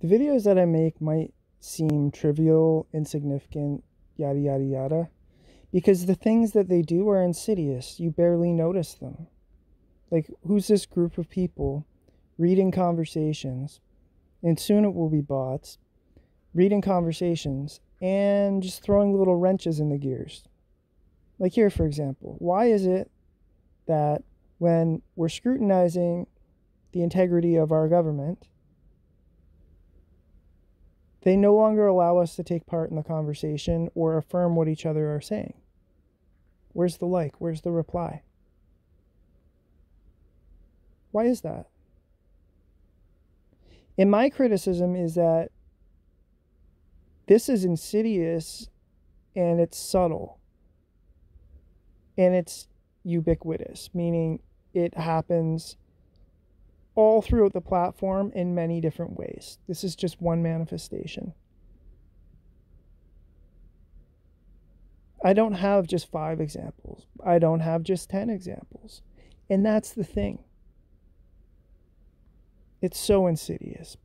The videos that I make might seem trivial, insignificant, yada, yada, yada, because the things that they do are insidious. You barely notice them. Like, who's this group of people reading conversations, and soon it will be bots, reading conversations and just throwing little wrenches in the gears? Like, here, for example, why is it that when we're scrutinizing the integrity of our government, they no longer allow us to take part in the conversation or affirm what each other are saying. Where's the like? Where's the reply? Why is that? And my criticism is that this is insidious and it's subtle and it's ubiquitous, meaning it happens all throughout the platform in many different ways. This is just one manifestation. I don't have just five examples. I don't have just 10 examples. And that's the thing. It's so insidious.